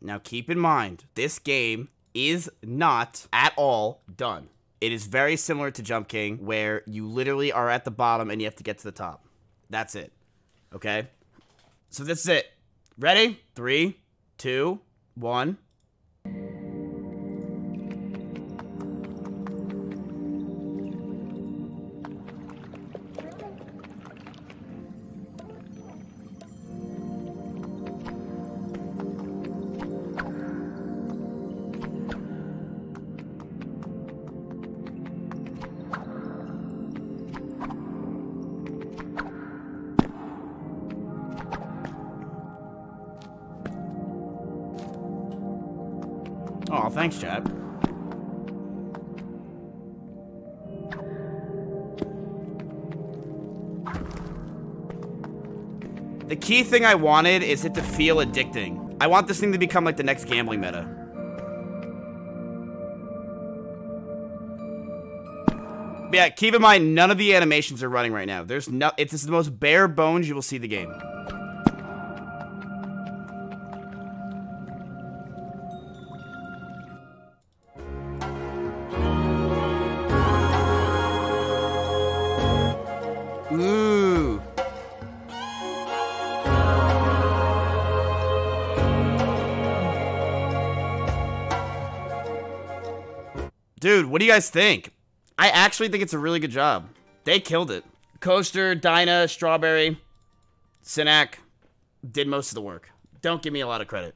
Now keep in mind, this game is not at all done. It is very similar to Jump King, where you literally are at the bottom and you have to get to the top. That's it. Okay? So this is it. Ready? Three, two, one. Oh, thanks, chat. The key thing I wanted is it to feel addicting. I want this thing to become like the next gambling meta. But yeah, keep in mind, none of the animations are running right now. There's no, it's the most bare bones you will see the game. Ooh. Dude, what do you guys think? I actually think it's a really good job. They killed it. Coaster, Dinah, Strawberry, Sinak did most of the work. Don't give me a lot of credit.